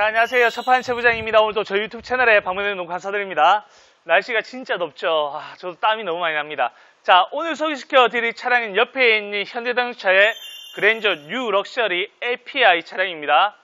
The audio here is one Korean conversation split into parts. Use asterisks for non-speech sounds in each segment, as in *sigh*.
자, 안녕하세요. 첫판 최부장입니다. 오늘도 저희 유튜브 채널에 방문해 놓은 감사드립니다. 날씨가 진짜 덥죠. 아, 저도 땀이 너무 많이 납니다. 자, 오늘 소개시켜 드릴 차량은 옆에 있는 현대자동차의 그랜저 뉴 럭셔리 LPi 차량입니다.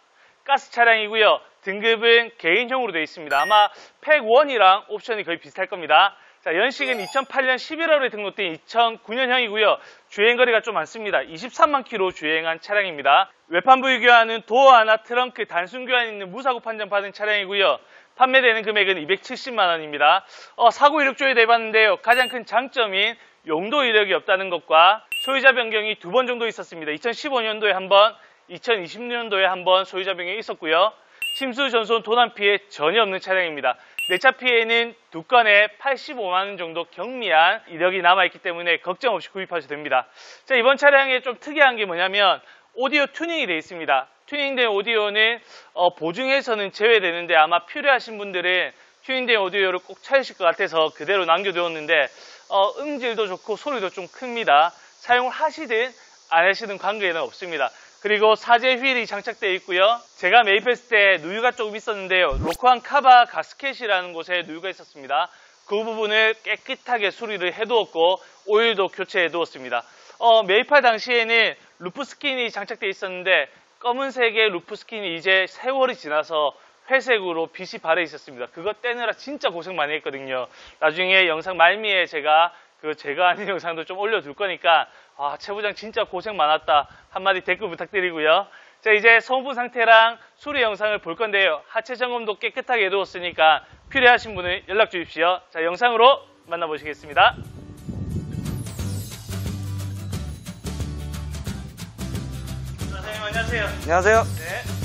가스 차량이고요. 등급은 개인형으로 되어 있습니다. 아마 팩 1이랑 옵션이 거의 비슷할 겁니다. 자, 연식은 2008년 11월에 등록된 2009년형이고요. 주행거리가 좀 많습니다. 23만 킬로 주행한 차량입니다. 외판부 유교환은 도어 하나 트렁크 단순 교환 있는 무사고 판정 받은 차량이고요. 판매되는 금액은 270만 원입니다. 어, 사고 이력조에 대봤는데요. 가장 큰 장점인 용도 이력이 없다는 것과 소유자 변경이 두 번 정도 있었습니다. 2015년도에 한 번, 2020년도에 한 번 소유자 변경이 있었고요. 침수 전손 도난 피해 전혀 없는 차량입니다. 내차 피해는 두 건에 85만 원 정도 경미한 이력이 남아있기 때문에 걱정 없이 구입하셔도 됩니다. 자, 이번 차량에 좀 특이한 게 뭐냐면 오디오 튜닝이 되어 있습니다. 튜닝된 오디오는 어, 보증에서는 제외되는데 아마 필요하신 분들은 튜닝된 오디오를 꼭 찾으실 것 같아서 그대로 남겨두었는데 어, 음질도 좋고 소리도 좀 큽니다. 사용을 하시든 안 하시든 관계는 없습니다. 그리고 사제 휠이 장착되어 있고요. 제가 매입했을 때 누유가 조금 있었는데요. 로크한 카바 가스켓이라는 곳에 누유가 있었습니다. 그 부분을 깨끗하게 수리를 해두었고 오일도 교체해 두었습니다. 어, 매입할 당시에는 roof skin이 장착되어 있었는데 검은색의 roof skin이 이제 세월이 지나서 회색으로 빛이 바래 있었습니다. 그거 떼느라 진짜 고생 많이 했거든요. 나중에 영상 말미에 제가 그 제거하는 영상도 좀 올려둘 거니까 아, 최 부장 진짜 고생 많았다. 한마디 댓글 부탁드리고요. 자, 이제 세부 상태랑 수리 영상을 볼 건데요. 하체 점검도 깨끗하게 해두었으니까 필요하신 분은 연락 주십시오. 자, 영상으로 만나보시겠습니다. 자, 사장님 안녕하세요. 안녕하세요. 네.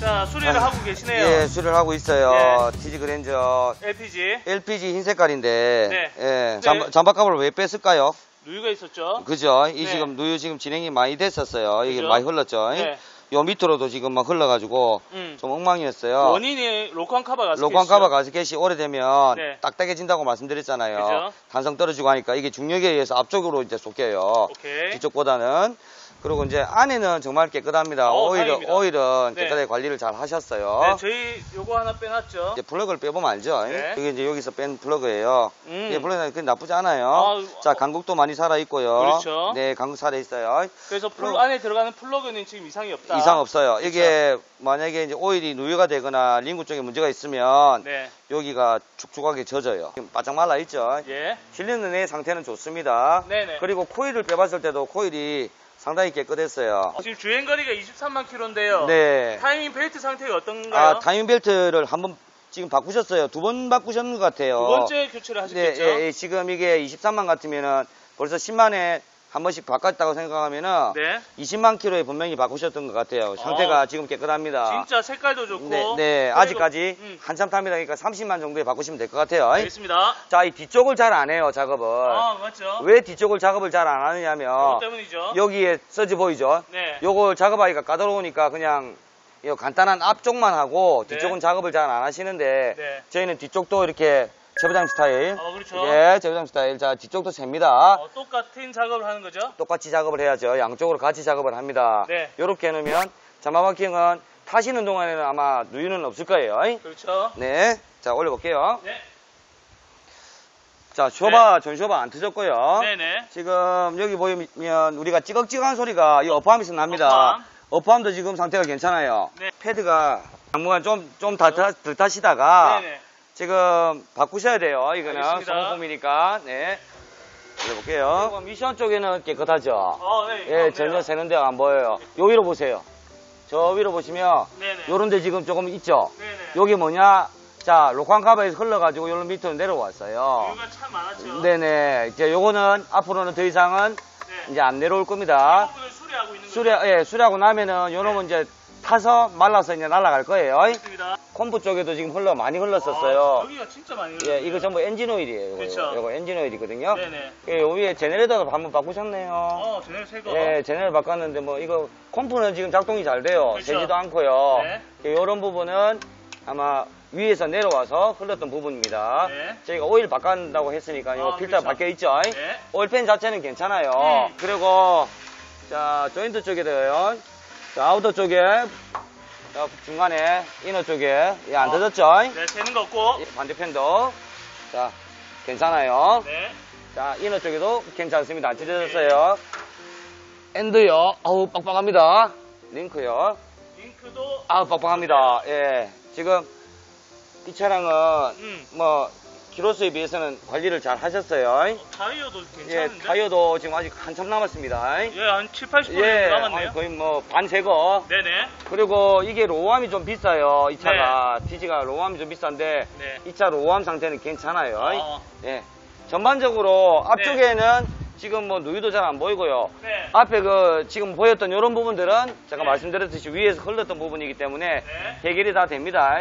자, 수리를 하고 계시네요. 예, 수리를 하고 있어요. 티지 그랜저 LPG. LPG 흰 색깔인데, 네. 예, 네. 잠, 장바값을 왜 뺐을까요? 누유가 있었죠? 그죠? 이 네. 지금 누유 지금 진행이 많이 됐었어요. 이게 그죠? 많이 흘렀죠? 네. 요 밑으로도 지금 막 흘러가지고 음. 좀 엉망이었어요. 원인이 로컨 카바 가스 로관 카바 가스켓이 오래되면 네. 딱딱해진다고 말씀드렸잖아요. 그죠? 탄성 떨어지고 하니까 이게 중력에 의해서 앞쪽으로 이제 쏟겨요. 오케이. 뒤쪽보다는. 그리고 이제 안에는 정말 깨끗합니다. 어, 오일은, 다행입니다. 오일은 네. 깨끗하게 관리를 잘 하셨어요. 네, 저희 요거 하나 빼놨죠. 이제 플러그를 빼보면 알죠? 네. 이게 이제 여기서 뺀 플러그예요. 음. 이 플러그는 나쁘지 않아요. 아, 자, 어. 간극도 많이 살아있고요. 그렇죠. 네, 간극 살아있어요. 그래서 플러, 플러그. 안에 들어가는 플러그는 지금 이상이 없다. 이상 없어요. 이게 만약에 이제 오일이 누유가 되거나 링구 쪽에 문제가 있으면 네. 여기가 축축하게 젖어요. 지금 바짝 말라 있죠? 예. 실리는 내 상태는 좋습니다. 네네. 그리고 코일을 빼봤을 때도 코일이 상당히 깨끗했어요. 지금 주행 거리가 23만 킬로인데요. 네. 타이밍 벨트 상태가 어떤가요? 아, 타이밍 벨트를 한번 지금 바꾸셨어요. 두 번 바꾸셨는 것 같아요. 두 번째 교체를 네, 하셨겠죠? 예, 예, 지금 이게 23만 같으면은 벌써 10만에 한 번씩 바꿨다고 생각하면은 네. 20만 킬로에 분명히 바꾸셨던 것 같아요. 상태가 지금 깨끗합니다. 진짜 색깔도 좋고. 네, 네, 아직까지 음, 한참 탑니다. 그러니까 30만 정도에 바꾸시면 될 것 같아요. 알겠습니다. 자, 이 뒤쪽을 잘 안 해요, 작업을. 아, 맞죠? 왜 뒤쪽을 작업을 잘 안 하느냐면 때문이죠? 여기에 서지 보이죠? 네. 요걸 작업하기가 까다로우니까 그냥 요 간단한 앞쪽만 하고 네. 뒤쪽은 작업을 잘 안 하시는데 네. 저희는 뒤쪽도 이렇게 제부장 스타일 어, 그렇죠. 예, 제부장 스타일. 자, 뒤쪽도 셉니다. 어, 똑같은 작업을 하는 거죠? 똑같이 작업을 해야죠. 양쪽으로 같이 작업을 합니다. 네. 요렇게 해놓으면 자마바킹은 타시는 동안에는 아마 누유는 없을 거예요. 그렇죠. 네. 자, 올려볼게요. 네. 자, 쇼바, 전 쇼바 안 터졌고요. 네네. 지금 여기 보이면 우리가 찌걱찌걱한 소리가 이 어퍼함에서 납니다. 어퍼함. 어퍼함도 지금 상태가 괜찮아요. 네. 패드가 당분간 좀, 좀 다, 다, 덜 타시다가 네네. 지금 바꾸셔야 돼요. 이거는 알겠습니다. 소모품이니까. 네. 올려볼게요. 미션 쪽에는 깨끗하죠. 어, 네. 예, 전혀 새는 데가 안 보여요. 요 위로 보세요. 저 위로 보시면 네네. 요런 데 지금 조금 있죠. 네네. 요게 뭐냐? 자, 로카암 카바에서 흘러가지고 요런 밑으로 내려왔어요. 누유가 참 많았죠? 네네. 이제 요거는 앞으로는 더 이상은 네. 이제 안 내려올 겁니다. 이 부분을 수리하고 있는 수리, 거죠? 예, 수리하고 나면은 요 놈은 이제 타서 말라서 이제 날아갈 거예요. 맞습니다. 콤프 쪽에도 지금 흘러, 많이 아, 흘렀었어요. 여기가 진짜 많이 예, 흘렀어요. 이거 전부 엔진 오일이에요. 요거, 그쵸. 요거 엔진 오일이거든요. 네네. 예, 요 위에 제네레이터도 한번 바꾸셨네요. 어, 제네레 새거. 예, 제네레 바꿨는데 뭐 이거 콤프는 지금 작동이 잘 돼요. 그쵸. 새지도 않고요. 네. 이런 부분은 아마 위에서 내려와서 흘렀던 부분입니다. 네. 저희가 오일 바꾼다고 했으니까 요 아, 필터 그렇죠. 바뀌어 있죠. 네. 오일팬 자체는 괜찮아요. 음. 그리고 자 조인트 쪽에도요. 자, 아우터 쪽에 자, 중간에 이너 쪽에 예, 안 어. 터졌죠? 네, 새는 거 없고. 예, 반대편도 자 괜찮아요. 네. 자 이너 쪽에도 괜찮습니다. 안 찢어졌어요. 엔드요. 아우 빡빡합니다. 링크요. 링크도. 아우 빡빡합니다. 예 지금 이 차량은 음. 뭐 키로수에 비해서는 관리를 잘 하셨어요. 어, 타이어도 예 괜찮은데. 타이어도 지금 아직 한참 남았습니다. 예, 한 7, 80%예 남았네요. 거의 뭐반 새거. 네네. 그리고 이게 로암이 좀 비싸요. 이 차가 TG가 로암이 좀 비싼데 네. 이차 로암 상태는 괜찮아요. 어, 예. 전반적으로 앞쪽에는 지금 뭐 누유도 잘 안 보이고요. 네. 앞에 그 지금 보였던 이런 부분들은 제가 네. 말씀드렸듯이 위에서 흘렀던 부분이기 때문에 네. 해결이 다 됩니다.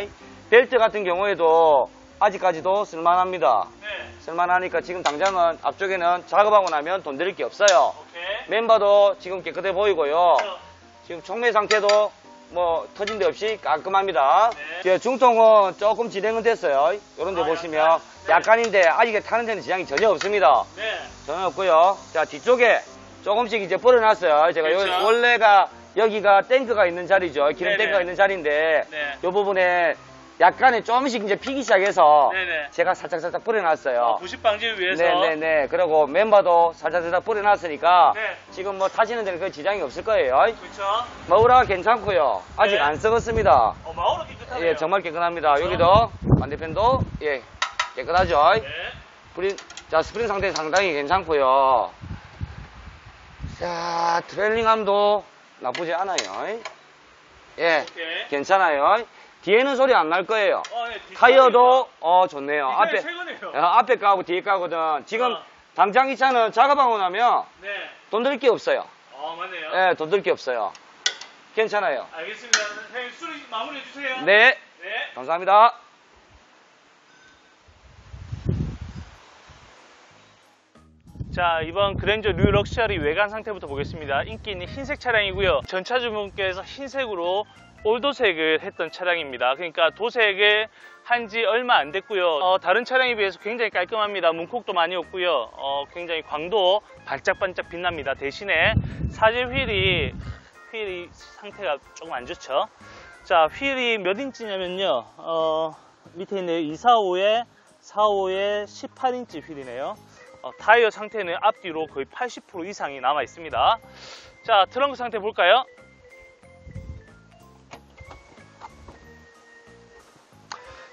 벨트 같은 경우에도 아직까지도 쓸만합니다. 네. 쓸만하니까 지금 당장은 앞쪽에는 작업하고 나면 돈 들일 게 없어요. 오케이. 멤버도 지금 깨끗해 보이고요. 저, 지금 총매 상태도 뭐 터진 데 없이 깔끔합니다. 네. 예, 중통은 조금 진행은 됐어요. 이런 데 아, 보시면 약간? 네. 약간인데 아직 타는 데는 지장이 전혀 없습니다. 네. 전혀 없고요. 자 뒤쪽에 조금씩 이제 뿌려놨어요. 제가 요- 그렇죠. 원래가 여기가 탱크가 있는 자리죠. 기름. 탱크가 있는 자리인데 네. 이 부분에 약간의 조금씩 이제 피기 시작해서 네네. 제가 살짝 살짝 뿌려놨어요. 어, 부식 방지를 위해서. 네네네. 그리고 멤버도 살짝 살짝 뿌려놨으니까 네. 지금 뭐 타시는 데는 거의 지장이 없을 거예요. 그렇죠. 머우라가 괜찮고요. 아직 네. 안 썩었습니다. 어, 마후라 깨끗하네요. 예, 정말 깨끗합니다. 그렇죠. 여기도 반대편도 예 깨끗하죠. 네. 스프링, 자 스프링 상태 상당히 괜찮고요. 자 trailing arm도 나쁘지 않아요. 예, 오케이. 괜찮아요. 뒤에는 소리 안 날 거예요. 어, 네. 뒷- 타이어도 어 좋네요. 앞에 최고네요. 어, 앞에 까고 뒤에 까거든. 지금 어. 당장 이 차는 작업하고 나면 네. 돈 들 게 없어요. 어, 맞네요. 예, 돈들 게 없어요. 괜찮아요. 알겠습니다. 선생님, 수리 마무리해 주세요. 네, 네. 감사합니다. 자, 이번 그랜저 류 럭셔리 외관 상태부터 보겠습니다. 인기 있는 흰색 차량이고요. 전차 주문께서 흰색으로 올도색을 했던 차량입니다. 그러니까 도색을 한 지 얼마 안 됐고요. 어, 다른 차량에 비해서 굉장히 깔끔합니다. 문콕도 많이 없고요. 어, 굉장히 광도 반짝반짝 빛납니다. 대신에 사질 휠이 휠이 상태가 조금 안 좋죠. 자, 휠이 몇 인치냐면요. 어, 밑에 있는 245에 45에 18인치 휠이네요. 어, 타이어 상태는 앞뒤로 거의 80% 이상이 남아 있습니다. 자, 트렁크 상태 볼까요?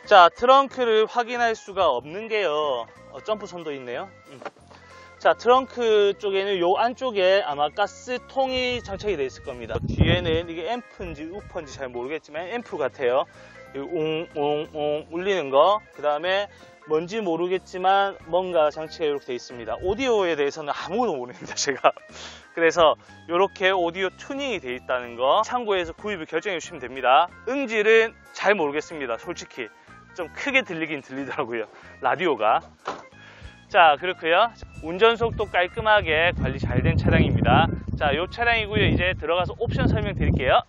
자, 트렁크를 확인할 수가 없는 게요. 어, 점프선도 있네요. 음. 자, 트렁크 쪽에는 요 안쪽에 아마 가스통이 장착이 되어 있을 겁니다. 뒤에는 이게 앰프인지 우퍼인지 잘 모르겠지만 앰프 같아요. 이 웅웅웅 울리는 거. 그 다음에 뭔지 모르겠지만 뭔가 장치가 이렇게 되어 있습니다. 오디오에 대해서는 아무도 모릅니다, 제가. *laughs* 그래서 이렇게 오디오 튜닝이 되어 있다는 거 참고해서 구입을 결정해 주시면 됩니다. 음질은 잘 모르겠습니다, 솔직히. 좀 크게 들리긴 들리더라고요, 라디오가. 자, 그렇고요. 운전석도 깔끔하게 관리 잘 된 차량입니다. 자, 이 차량이고요. 이제 들어가서 옵션 설명 드릴게요.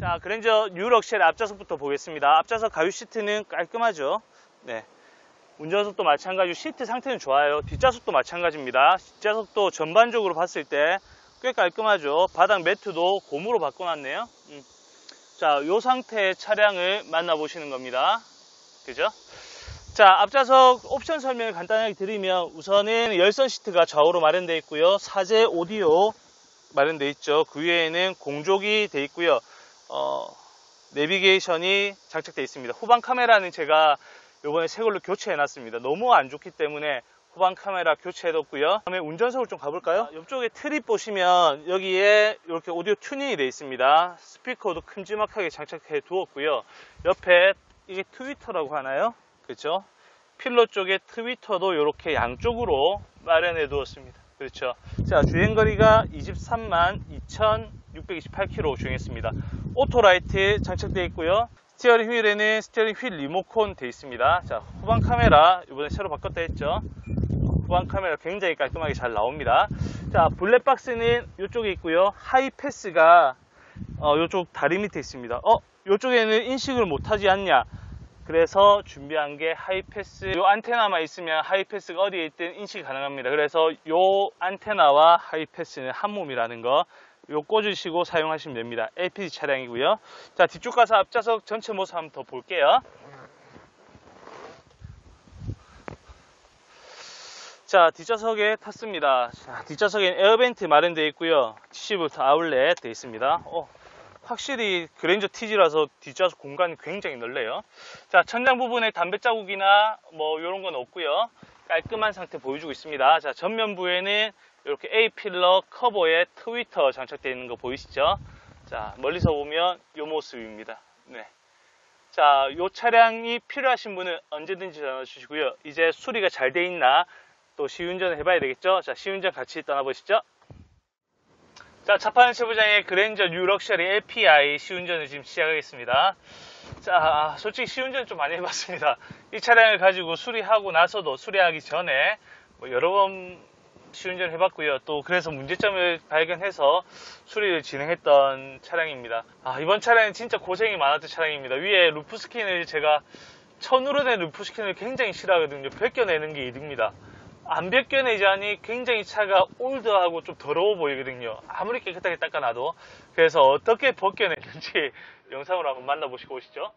자, 그랜저 뉴럭쉘 앞좌석부터 보겠습니다. 앞좌석 가죽 시트는 깔끔하죠. 네. 운전석도 마찬가지고 시트 상태는 좋아요. 뒷좌석도 마찬가지입니다. 뒷좌석도 전반적으로 봤을 때 꽤 깔끔하죠. 바닥 매트도 고무로 바꿔놨네요. 음. 자, 이 상태의 차량을 만나보시는 겁니다. 그죠? 자, 앞좌석 옵션 설명을 간단하게 드리면 우선은 열선 시트가 좌우로 마련되어 있고요. 사제 오디오 마련되어 있죠. 그 위에는 공조기 되어 있고요. 어, 내비게이션이 장착되어 있습니다. 후방 카메라는 제가 이번에 새 걸로 교체해 놨습니다. 너무 안 좋기 때문에 후방 카메라 교체해 뒀고요. 다음에 운전석을 좀 가볼까요? 옆쪽에 트립 보시면 여기에 이렇게 오디오 튜닝이 되어 있습니다. 스피커도 큼지막하게 장착해 두었고요. 옆에 이게 트위터라고 하나요? 그렇죠? 필러 쪽에 트위터도 이렇게 양쪽으로 마련해 두었습니다. 그렇죠. 자, 주행거리가 23만 2,628km 주행했습니다. auto light 장착되어 있고요. 스티어링 휠에는 스티어링 휠 리모컨 되어 있습니다. 자, 후방 카메라 이번에 새로 바꿨다 했죠. 후방 카메라 굉장히 깔끔하게 잘 나옵니다. 자, 블랙박스는 이쪽에 있고요. 하이패스가 어, 이쪽 다리 밑에 있습니다. 어, 이쪽에는 인식을 못하지 않냐? 그래서 준비한 게 하이패스 요 안테나만 있으면 하이패스가 어디에 있든 인식이 가능합니다. 그래서 요 안테나와 하이패스는 한 몸이라는 거 요 꽂으시고 사용하시면 됩니다. LPG 차량이고요. 자, 뒤쪽 가서 앞좌석 전체 모습 한번 더 볼게요. 자, 뒷좌석에 탔습니다. 자, 뒷좌석엔 air vent 마련되어 있고요. 70V 아울렛 되어 있습니다. 어, 확실히 그랜저 TG라서 뒷좌석 공간이 굉장히 넓네요. 자, 천장 부분에 담배 자국이나 뭐 이런 건 없고요. 깔끔한 상태 보여주고 있습니다. 자, 전면부에는 이렇게 A 필러 커버에 트위터 장착되어 있는 거 보이시죠? 자, 멀리서 보면 이 모습입니다. 네. 자, 이 차량이 필요하신 분은 언제든지 전화 주시고요. 이제 수리가 잘 돼 있나 또 시운전을 해봐야 되겠죠? 자, 시운전 같이 떠나보시죠. 자, 차파는 세부장의 그랜저 뉴 럭셔리 LPI 시운전을 지금 시작하겠습니다. 자, 솔직히 시운전 좀 많이 해봤습니다. 이 차량을 가지고 수리하고 나서도 수리하기 전에 뭐 여러 번 시운전을 해봤고요. 또 그래서 문제점을 발견해서 수리를 진행했던 차량입니다. 아, 이번 차량은 진짜 고생이 많았던 차량입니다. 위에 roof skin을 제가 천으로 된 roof skin을 굉장히 싫어하거든요. 벗겨내는 게 일입니다. 안 벗겨내자니 굉장히 차가 올드하고 좀 더러워 보이거든요. 아무리 깨끗하게 닦아놔도. 그래서 어떻게 벗겨내는지 *laughs* 영상으로 한번 만나보시고 오시죠.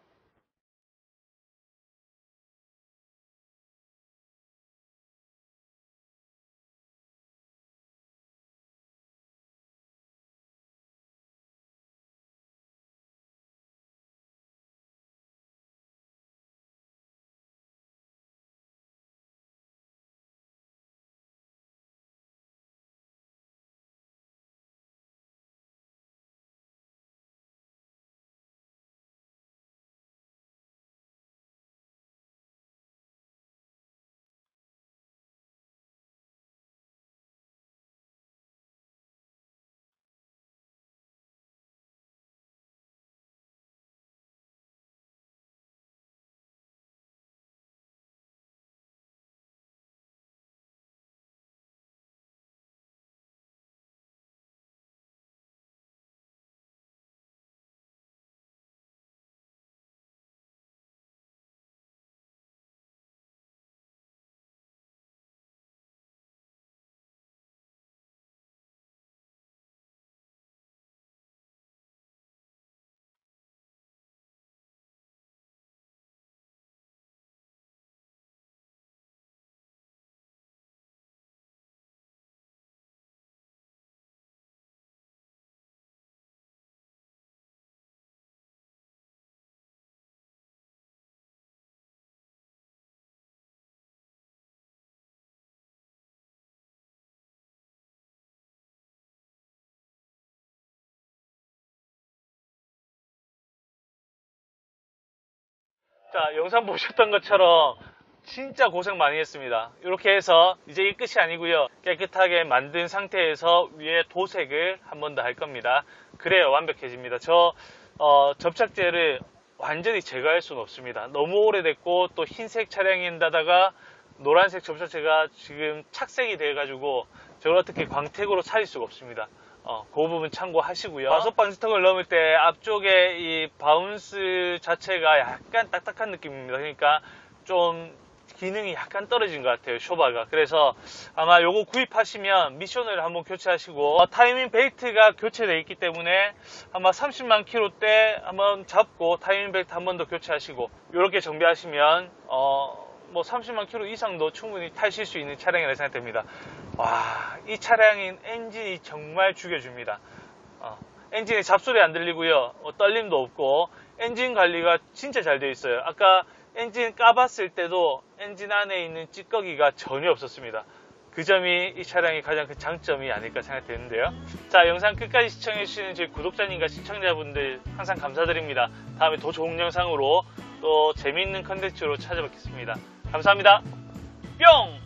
자, 영상 보셨던 것처럼 진짜 고생 많이 했습니다. 이렇게 해서 이제 이 끝이 아니고요. 깨끗하게 만든 상태에서 위에 도색을 한 번 더 할 겁니다. 그래야 완벽해집니다. 저 어, 접착제를 완전히 제거할 수는 없습니다. 너무 오래됐고 또 흰색 차량인데다가 노란색 접착제가 지금 착색이 돼가지고 저걸 어떻게 광택으로 살릴 수가 없습니다. 어, 그 부분 참고하시고요. 과속 방지턱을 넘을 때 앞쪽에 이 바운스 자체가 약간 딱딱한 느낌입니다. 그러니까 좀 기능이 약간 떨어진 것 같아요. 쇼바가. 그래서 아마 요거 구입하시면 미션을 한번 교체하시고 어, 타이밍 벨트가 교체되어 있기 때문에 아마 30만 킬로 때 한번 잡고 타이밍 벨트 한 번 더 교체하시고 이렇게 정비하시면 어, 뭐 30만 킬로 이상도 충분히 타실 수 있는 차량이라고 생각됩니다. 와, 이 차량인 엔진이 정말 죽여줍니다. 어, 엔진에 잡소리 안 들리고요. 어, 떨림도 없고 엔진 관리가 진짜 잘 되어 있어요. 아까 엔진 까봤을 때도 엔진 안에 있는 찌꺼기가 전혀 없었습니다. 그 점이 이 차량의 가장 큰 장점이 아닐까 생각되는데요. 자, 영상 끝까지 시청해주시는 저희 구독자님과 시청자분들 항상 감사드립니다. 다음에 더 좋은 영상으로 또 재미있는 컨텐츠로 찾아뵙겠습니다. 감사합니다. 뿅!